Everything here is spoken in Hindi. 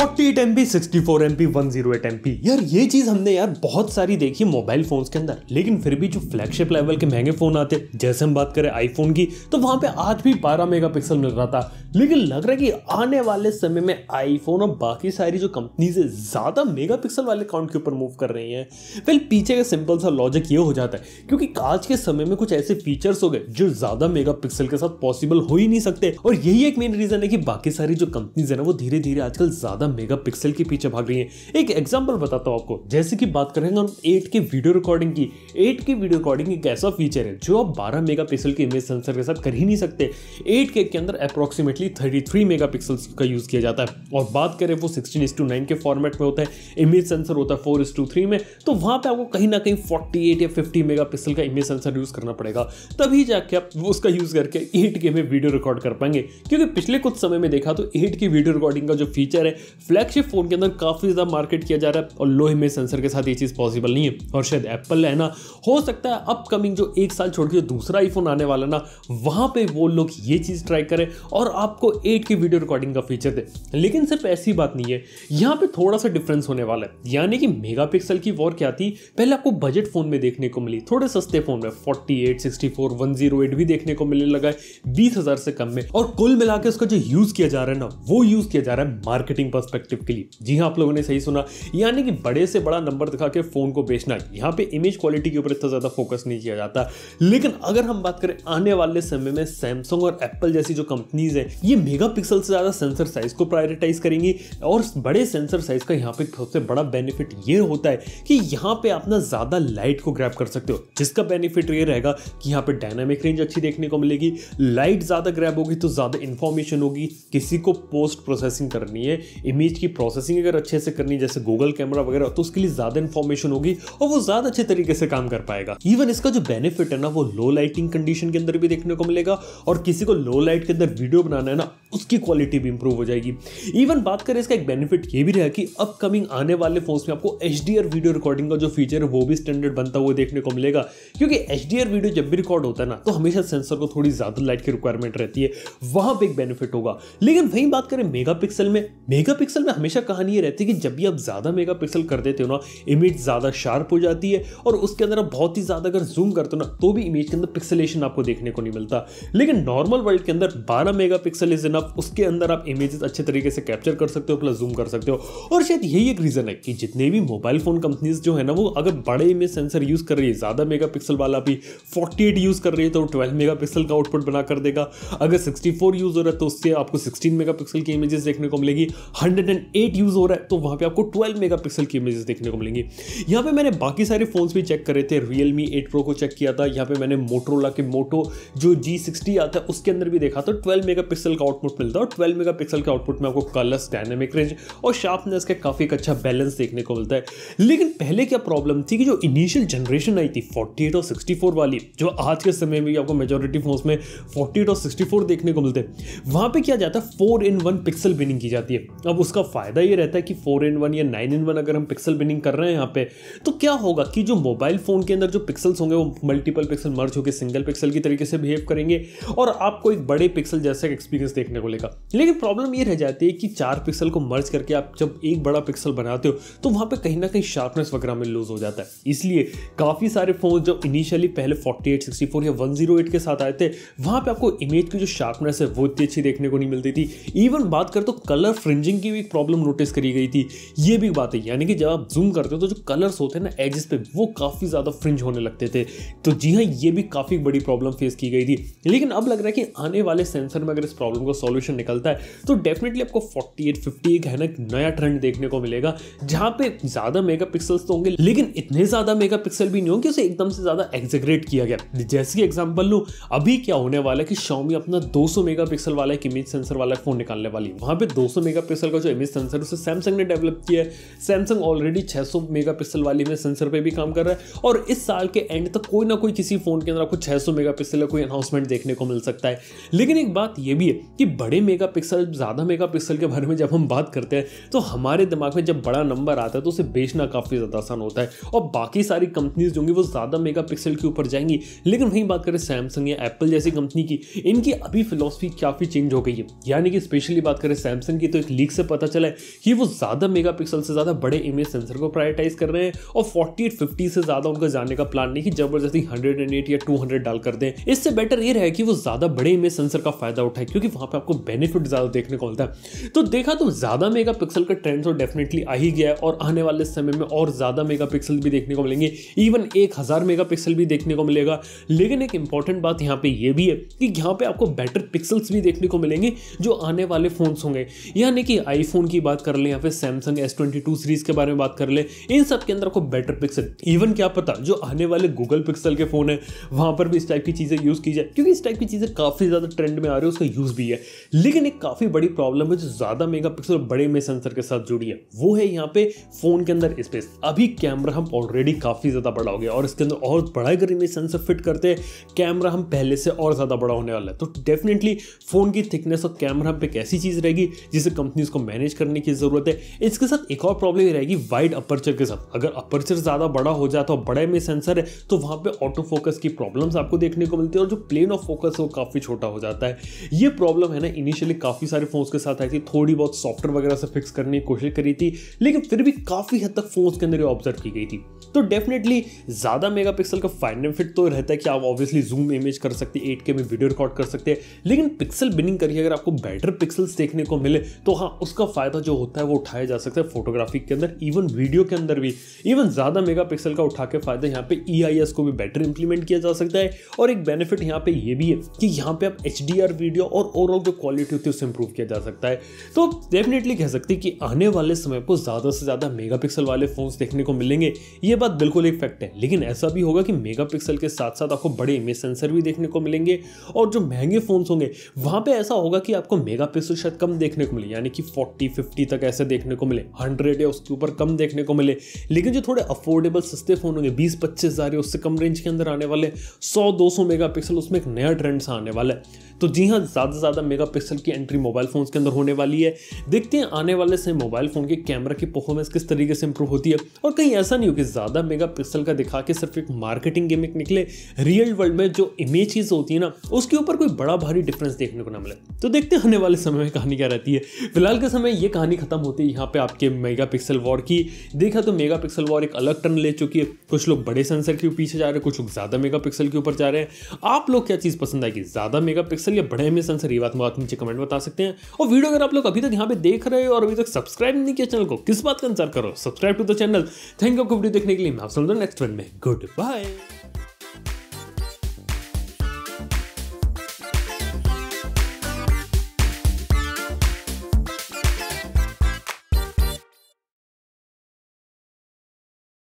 48 M P sixty four M P one zero eight M P यार, ये चीज़ हमने यार बहुत सारी देखी मोबाइल के अंदर। लेकिन फिर भी जो फ्लैगशिप लेवल के महँगे फ़ोन आते, जैसे हम बात करें आईफोन की तो वहाँ पे आज भी 12 मेगापिक्सल मिल रहा था। लेकिन लग रहा है कि आने वाले समय में आईफोन और बाकी सारी जो कंपनीज़ है, ज़्यादा मेगापिक्सल वाले काउंट के ऊपर मूव कर रही हैं। फिर पीछे का सिंपल सा लॉजिक ये हो जाता है, क्योंकि आज के समय में कुछ ऐसे फीचर्स हो गए, जो ज़्यादा मेगापिक्सल के साथ पॉसिबल हो ही नहीं सकते। और यही एक मेन रीजन है कि बाकी सारी जो कंपनीज़ है ना, वो धीरे धीरे आजकल ज़्यादा मेगा पिक्सल के पीछे भाग रही है। एक एग्ज़ाम्पल बताता हूँ आपको। जैसे कि बात करेंगे हम एट के वीडियो रिकॉर्डिंग की। एट के वीडियो रिकॉर्डिंग एक ऐसा फीचर है जो आप बारह मेगा पिक्सल के इमेज सेंसर के साथ कर ही नहीं सकते। एट के अंदर अप्रोक्सीमेटली थर्टी थ्री मेगा का यूज़ किया जाता है। और बात करें वो सिक्सटीन टू नाइन के फॉर्मेट में होता है। इमेज सेंसर होता है फोर टू थ्री में। तो वहाँ पे आपको कहीं ना कहीं फोर्टी एट या फिफ्टी मेगा पिक्सल का इमेज सेंसर यूज़ करना पड़ेगा। तभी जाके आप उसका यूज़ करके एट के में वीडियो रिकॉर्ड कर पाएँगे। क्योंकि पिछले कुछ समय में देखा तो एट की वीडियो रिकॉर्डिंग का जो फीचर है फ्लैगशिप फ़ोन के अंदर काफ़ी ज़्यादा मार्केट किया जा रहा है और लो इमेज सेंसर के साथ ये चीज़ पॉसिबल नहीं है। और शायद एप्पल है ना हो सकता है अपकमिंग जो एक साल छोड़ के दूसरा आईफोन आने वाला ना वहाँ पे वो लोग ये चीज़ ट्राई करें और आपको एट की वीडियो रिकॉर्डिंग का फीचर दे। लेकिन सिर्फ़ ऐसी बात नहीं है यहाँ पे थोड़ा सा डिफरेंस होने वाला है। यानी कि मेगापिक्सल की वॉर क्या थी? पहले आपको बजट फ़ोन में देखने को मिली थोड़े सस्ते फ़ोन में 48, 64, 108 भी देखने को मिलने लगा है बीस हज़ार से कम में। और कुल मिला के उसका जो यूज़ किया जा रहा है ना वो यूज़ किया जा रहा है मार्केटिंग पर्सपेक्टिव के लिए। जी हाँ आप लोगों ने सही सुना। यानी कि बड़े से बड़ा नंबर दिखा के फ़ोन को बेचना, यहाँ पे इमेज क्वालिटी के ऊपर इतना ज़्यादा फोकस नहीं किया जाता। लेकिन अगर हम बात करें आने वाले समय में सैमसंग और एप्पल जैसी जो कंपनीज़ है, ये मेगा से ज़्यादा सेंसर साइज़ को प्रायोरिटाइज करेंगी और बड़े सेंसर साइज़ का यहाँ पे सबसे बड़ा बेनिफिट ये होता है कि यहाँ पे आप ना ज़्यादा लाइट को ग्रैप कर सकते हो, जिसका बेनिफिट ये रहेगा कि यहाँ पे डायनामिक रेंज अच्छी देखने को मिलेगी। लाइट ज़्यादा ग्रैप होगी तो ज़्यादा इंफॉर्मेशन होगी। किसी को पोस्ट प्रोसेसिंग करनी है। इमेज की प्रोसेसिंग अगर अच्छे से करनी, जैसे गूगल कैमरा वगैरह तो उसके लिए ज़्यादा इंफॉर्मेशन होगी और वो ज़्यादा अच्छे तरीके से काम कर पाएगा। इवन इसका जो बेनिफिट है ना, वो लो लाइटिंग कंडीशन के अंदर भी देखने को मिलेगा और किसी को लो लाइट के अंदर वीडियो बनाना है ना, उसकी क्वालिटी भी इंप्रूव हो जाएगी। इवन बात करें इसका एक बेनिफिट ये भी रहेगा कि अपकमिंग आने वाले फोन्स में आपको एच वीडियो रिकॉर्डिंग का जो फीचर है, वो भी स्टैंडर्ड बनता हुआ देखने को मिलेगा। क्योंकि एच वीडियो जब भी रिकॉर्ड होता है ना तो हमेशा सेंसर को थोड़ी ज़्यादा लाइट की रिक्वायरमेंट रहती है। वहाँ पे एक बेनिफिट होगा। लेकिन वही बात करें मेगापिक्सल में मेगापिक्सल में हमेशा कहानी ये रहती है कि जब भी आप ज़्यादा मेगापिक्सल कर देते हो ना इमेज ज़्यादा शार्प हो जाती है और उसके अंदर आप बहुत ही ज़्यादा अगर जूम करते हो ना तो भी इमेज के अंदर पिक्सलेशन आपको देखने को नहीं मिलता। लेकिन नॉर्मल वर्ल्ड के अंदर 12 मेगापिक्सल इज़ इनफ उसके अंदर आप इमेजेस अच्छे तरीके से कैप्चर कर सकते हो प्लस जूम कर सकते हो। और शायद यही एक रीजन है कि जितने भी मोबाइल फ़ोन कंपनीज़ जो है ना, वो अगर बड़े इमेज सेंसर यूज़ कर रही है, ज़्यादा मेगापिक्सल वाला भी 48 यूज़ कर रही है तो 12 मेगापिक्सल का आउटपुट बना कर देगा। अगर 64 यूज़ हो रहा है तो उससे आपको 16 मेगापिक्सल की इमेजेस देखने को मिलेगी। 108 यूज़ हो रहा है तो वहाँ पे आपको 12 मेगापिक्सल की इमेजेस देखने को मिलेंगी। यहाँ पे मैंने बाकी सारे फोन्स भी चेक करे थे रियलमी 8 प्रो को चेक किया था, यहाँ पे मैंने मोटरोला के मोटो जो जी आता है, उसके अंदर भी देखा था ट्वेल्व मेगापिक्सल का आउटपुट मिलता है और ट्वेल्व मेगापिक्सल के आउटपुट में आपको कलर्स डायनेमिक रेंज और शार्पनेस का काफ़ी एक अच्छा बैलेंस देखने को मिलता है। लेकिन पहले क्या प्रॉब्लम थी कि जो इनिशियल जनरेशन आई थी 48 और 64 वाली, जो आज के समय में आपको मेजोरिटी फोन्स में 48 और 64 देखने को मिलते हैं, वहाँ पे क्या जाता है four in one pixel binning की जाती है। अब उसका फ़ायदा ये रहता है कि फोर इन वन या नाइन इन वन अगर हम पिक्सल बिनिंग कर रहे हैं यहाँ पे तो क्या होगा कि जो मोबाइल फ़ोन के अंदर जो पिक्सल्स होंगे वो मल्टीपल पिक्सल मर्ज होकर सिंगल पिक्सल की तरीके से बिहेव करेंगे और आपको एक बड़े पिक्सल जैसा एक्सपीरियंस देखने को लेगा लेकिन प्रॉब्लम ये रह जाती है कि चार पिक्सल को मर्ज करके आप जब एक बड़ा पिक्सल बनाते हो तो वहाँ पे कहीं ना कहीं शार्पनेस वगैरह में लूज हो जाता है। इसलिए काफ़ी सारे फ़ोन जो इनिशियली पहले 48, 64 या 108 के साथ आए थे वहाँ पे आपको इमेज की जो शार्पनेस है वो इतनी अच्छी देखने को नहीं मिलती थी। इवन बात कर तो कलर फ्रिंजिंग की भी प्रॉब्लम नोटिस करी गई थी। ये भी बात है, यानी कि जब आप जूम करते हो तो जो कलर्स होते हैं ना एजेस पे, वो काफ़ी ज़्यादा फ्रिंज होने लगते थे। तो जी हाँ ये भी काफ़ी बड़ी प्रॉब्लम फेस की गई थी। लेकिन अब लग रहा है कि आने वाले सेंसर में अगर इस प्रॉब्लम का सॉल्यूशन निकलता है तो डेफिनेटली आपको 48 50 एक है ना नया ट्रेंड देखने को मिलेगा, जहाँ पे ज़्यादा मेगापिक्सल्स तो होंगे, लेकिन इतने ज़्यादा मेगापिक्सल भी नहीं होंगे, उसे एकदम से ज़्यादा एग्जेग्रेट किया गया। जैसे एग्जांपल लूँ, अभी क्या होने वाला है कि Xiaomi अपना 200 मेगापिक्सल वाला एक इमेज सेंसर वाला फ़ोन निकालने वाली वहाँ पे 200 मेगापिक्सल का जो इमेज सेंसर उसे सैमसंग ने डेवलप किया है। सैमसंग ऑलरेडी 600 मेगापिक्सल वाली इमेज सेंसर पे भी काम कर रहा है। और इस साल के एंड तक कोई ना कोई किसी फ़ोन के अंदर आपको 600 मेगापिक्सल का कोई अनाउंसमेंट देखने को मिल सकता है। लेकिन एक बात यह भी है कि बड़े मेगा पिक्सल ज़्यादा मेगा पिक्सल के बारे में जब हम बात करते हैं तो हमारे दिमाग में जब बड़ा नंबर आता है तो उसे बेचना काफ़ी ज़्यादा आसान होता है। और बाकी सारी कंपनीज़ जो होंगी, वो ज़्यादा मेगा पिक्सल के ऊपर जाएँगी। लेकिन वहीं बात करें सैमसंग या एप्पल जैसी कंपनी की, इनकी अभी फिलोसफी काफ़ी चेंज हो गई है। यानी कि स्पेशली बात करें सैमसंग की तो एक लीक से पता चला कि वो ज़्यादा मेगा से ज़्यादा बड़े इमेज सेंसर को प्रायोरिटाइज कर रहे हैं और फोर्टी एट फिफ्टी से ज़्यादा उनका जाने का प्लान नहीं कि ज़बरदस्ती हंड्रेड एंड एट या टू हंड्रेड डाल कर दें। इससे बेटर ये रहे कि वो ज़्यादा बड़े इमेज सेंसर का फ़ायदा उठाए, क्योंकि वहाँ पे आपको बेनिफिट ज़्यादा देखने को मिलता है। तो देखा तो ज़्यादा मेगा का ट्रेंड तो डेफिनेटली आ ही गया है और आने वाले समय में और ज़्यादा मेगा भी देखने को मिलेंगे। इवन एक हज़ार मेगा भी देखने को मिलेगा। लेकिन एक इंपॉर्टेंट बात यहाँ पे ये भी है कि यहाँ पे आपको बेटर पिक्सल्स भी देखने को मिलेंगे जो आने वाले फोन्स होंगे। यानी कि आईफोन की बात कर ले या फिर Samsung S twenty two series के बारे में बात कर ले, इन सब के अंदर आपको बेटर पिक्सल इवन क्या पता जो आने वाले गूगल पिक्सल के फ़ोन है, वहाँ पर भी इस टाइप की चीज़ें यूज़ की जाए, क्योंकि इस टाइप की चीज़ें काफ़ी ज़्यादा ट्रेंड में आ रही है, उसका यूज़ भी है। लेकिन एक काफ़ी बड़ी प्रॉब्लम है जो ज़्यादा मेगा पिक्सल बड़े में सेंसर के साथ जुड़ी है, वो है यहाँ पे फ़ोन के अंदर स्पेस अभी कैमरा हम ऑलरेडी काफ़ी ज़्यादा बड़ा हो गया और इसके अंदर और बड़ा अगर इमेज सेंसर फिट करते हैं कैमरा हम पहले से और ज़्यादा बड़ा होने वाला है। तो डेफिनेटली फ़ोन की थिकनेस और कैमरा पे कैसी चीज़ रहेगी जिसे कंपनीज़ को मैनेज करने की ज़रूरत है। इसके साथ एक और प्रॉब्लम ये रहेगी वाइड अपर्चर के साथ। अगर अपर्चर ज़्यादा बड़ा हो जाता है बड़े में सेंसर है तो वहाँ पे ऑटो फोकस की प्रॉब्लम्स आपको देखने को मिलती है और जो प्लेन ऑफ़ फोकस है वो काफ़ी छोटा हो जाता है। ये प्रॉब्लम है ना इनिशियली काफ़ी सारे फोन्स के साथ आई थी, थोड़ी बहुत सॉफ्टवेयर वगैरह से फिक्स करने की कोशिश करी थी, लेकिन फिर भी काफ़ी हद तक फोन्स के अंदर ऑब्ज़र्व की गई थी। तो डेफिनेटली ज़्यादा मेगा पिक्सल का बेनिफिट तो रहता है कि आप ऑब्वियसली जूम इमेज कर सकते हैं एट में वीडियो रिकॉर्ड कर सकते हैं, लेकिन पिक्सल बिनिंग करिए, अगर आपको बेटर पिक्सल्स देखने को मिले तो हाँ उसका फ़ायदा जो होता है वो उठाया जा सकता है फोटोग्राफी के अंदर इवन वीडियो के अंदर भी। इवन ज़्यादा मेगा पिक्सल का उठा के फ़ायदा यहाँ पे ई e को भी बेटर इंप्लीमेंट किया जा सकता है। और एक बेनिफिट यहाँ पे ये भी है कि यहाँ पे आप HDR वीडियो और ओवरऑल जो क्वालिटी होती है उससे इंप्रूव किया जा सकता है। तो डेफिनेटली कह सकते हैं कि आने वाले समय को ज़्यादा से ज़्यादा मेगा वाले फोन्स देखने को मिलेंगे। ये बात बिल्कुल एक फैक्ट है। लेकिन ऐसा भी होगा कि मेगा के साथ साथ आपको बड़े इमेज सेंसर भी देखने को मिलेंगे और जो महँगे फोन्स होंगे, वहाँ पर ऐसा होगा कि आपको मेगा शायद कम देखने को मिले। यानी कि 40 50 तक ऐसे देखने को मिले 100 या उसके ऊपर कम देखने को मिले। लेकिन जो थोड़े अफोर्डेबल सस्ते फ़ोन होंगे, बीस, पच्चीस हज़ार या उससे कम रेंज के अंदर आने वाले, सौ, दो सौ मेगा पिक्सल उसमें एक नया ट्रेंड सा आने वाला है। तो जी हाँ ज़्यादा से ज़्यादा मेगा पिक्सल की एंट्री मोबाइल फ़ोन्स के अंदर होने वाली है। देखते हैं आने वाले से मोबाइल फ़ोन के कैमरा की परफॉर्मेंस किस तरीके से इंप्रूव होती है। और कहीं ऐसा नहीं हो कि ज़्यादा मेगा पिक्सल का दिखा के सिर्फ़ एक मार्केटिंग गेमिक निकले। रियल वर्ल्ड में जो इमेजेस होती है ना, उसके ऊपर कोई बड़ा भारी डिफरेंस देखने को ना मिले। तो देखते हैं आने वाले समय में कहानी क्या रहती है। फ़िलहाल के समय ये कहानी खत्म होती है यहाँ पे आपके मेगा पिक्सल वॉर की। देखा तो मेगा पिक्सल वॉर एक अलग टर्न ले चुकी है। कुछ लोग बड़े सेंसर के पीछे जा रहे हैं, कुछ लोग ज़्यादा मेगा पिक्सल के ऊपर जा रहे हैं। आप लोग क्या चीज़ पसंद आएगी ज़्यादा मेगा पिक्सल या बड़े में सेंसर ये बात आप नीचे कमेंट बता सकते हैं। और वीडियो अगर आप लोग अभी तक यहाँ पे देख रहे हो और अभी तक सब्सक्राइब नहीं किया चैनल को, किस बात का इंतज़ार करो subscribe to the channel thank you video देखने के लिए। मैं आप समझ नेक्स्ट वन में। Good bye